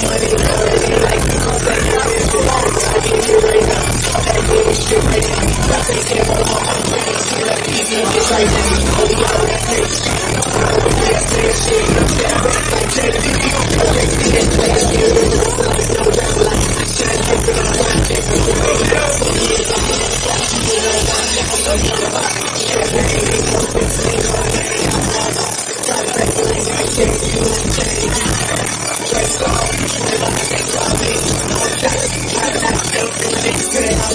Stop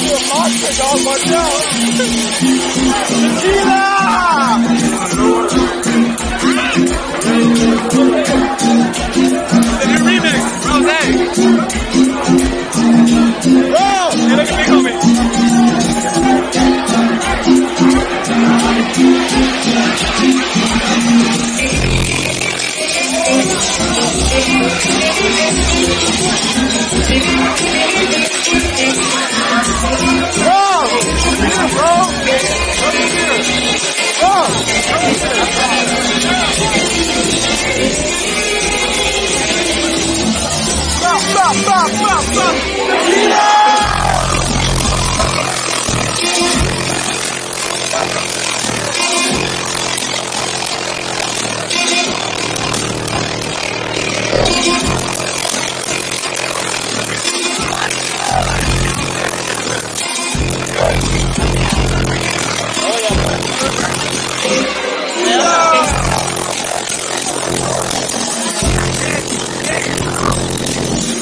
your monster dog, watch out! Tequila! The new remix, Rose.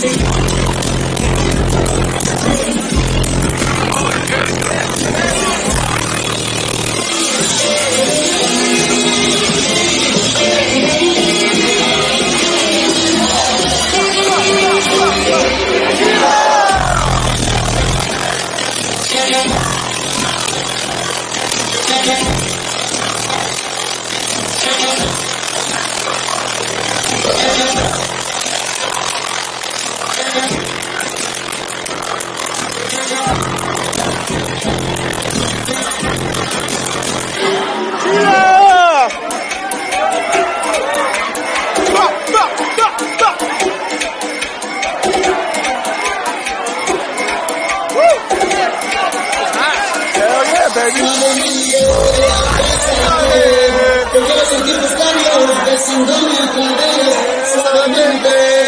Tequila! Te quiero sentir tus cambios, de sin doña suavemente.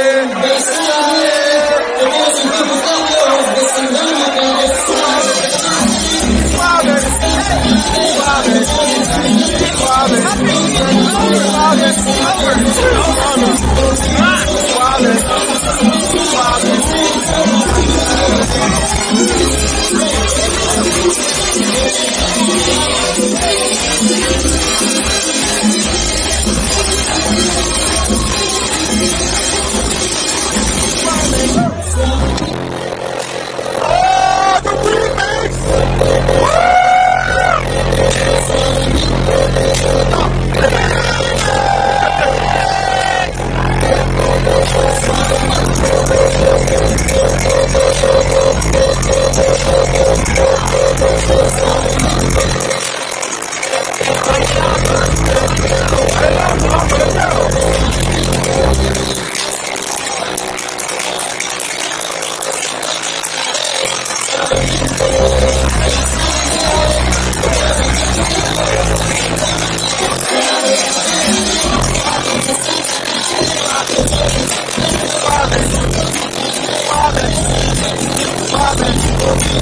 Father, Father, Father.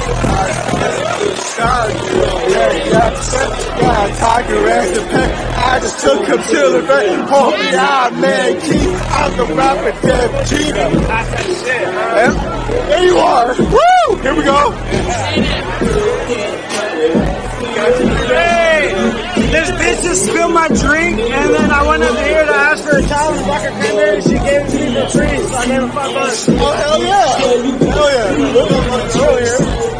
Tiger ass the pack. I just took him to the bank. Homie, I man Keith. I'm the rapper Dev G. Yeah, There you are. Woo! Here we go. Hey, this bitch just spilled my drink, and then I went up here to ask for a towel and of cranberry. She gave it to me for free, so I gave her five bucks. Oh, hell yeah. Oh, hell yeah. Earlier. I'm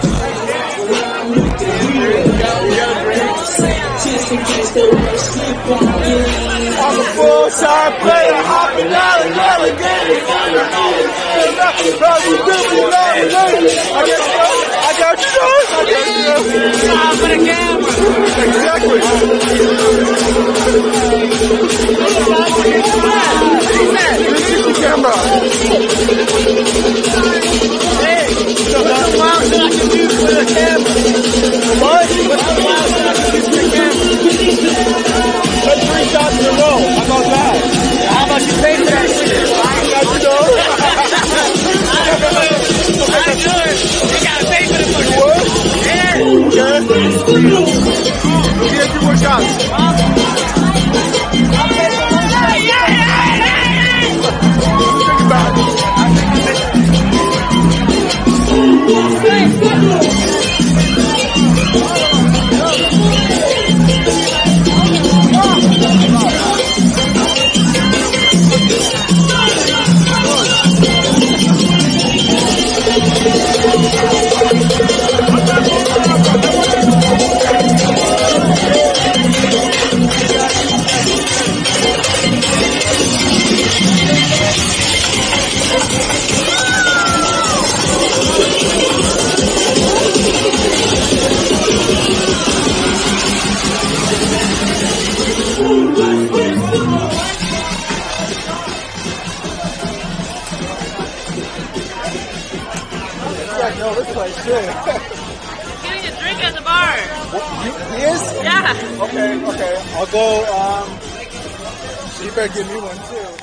full-time player, hopping out and alligator. I got you, I got you, I got you. Stop for the camera. Exactly. No, this place shit. Getting a drink at the bar. You, he is? Yeah. Okay, okay. I'll go, um, so you better give me one too.